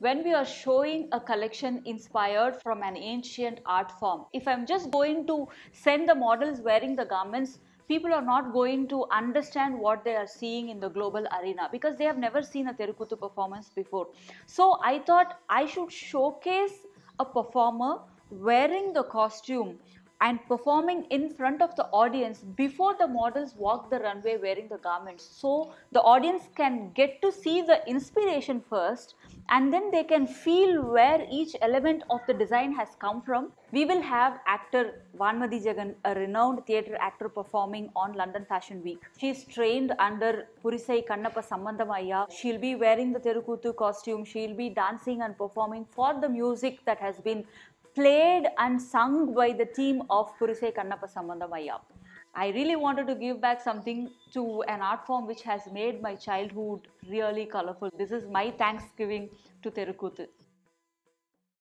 when we are showing a collection inspired from an ancient art form. If I'm just going to send the models wearing the garments, people are not going to understand what they are seeing in the global arena because they have never seen a Therukoothu performance before. So I thought I should showcase a performer wearing the costume and performing in front of the audience before the models walk the runway wearing the garments. So the audience can get to see the inspiration first and then they can feel where each element of the design has come from. We will have actor Vaanmadhi Jagan, a renowned theatre actor performing on London Fashion Week. She is trained under Purisai Kannappa Sambandhan Ayya. She'll be wearing the Therukoothu costume. She'll be dancing and performing for the music that has been played and sung by the team of Purisai Kannappa Sambandhan Ayya. I really wanted to give back something to an art form which has made my childhood really colorful. This is my thanksgiving to Therukoothu.